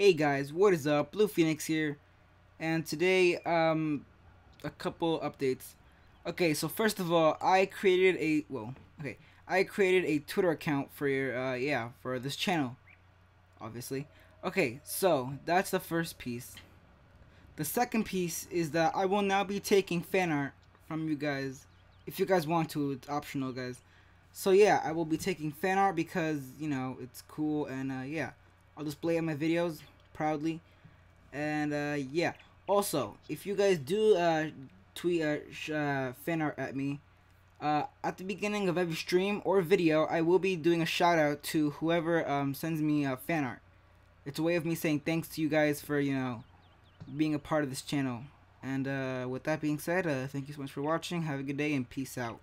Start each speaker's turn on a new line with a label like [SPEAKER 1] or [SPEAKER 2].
[SPEAKER 1] Hey guys, what is up? Blue Phoenix here, and today, um, a couple updates. Okay, so first of all, I created a well, okay, I created a Twitter account for your, uh, yeah, for this channel, obviously. Okay, so that's the first piece. The second piece is that I will now be taking fan art from you guys, if you guys want to. It's optional, guys. So yeah, I will be taking fan art because you know it's cool, and uh, yeah. I'll display in my videos proudly. And uh, yeah, also if you guys do uh, tweet uh, uh, fan art at me, uh, at the beginning of every stream or video, I will be doing a shout out to whoever um, sends me uh, fan art. It's a way of me saying thanks to you guys for you know being a part of this channel. And uh, with that being said, uh, thank you so much for watching. Have a good day and peace out.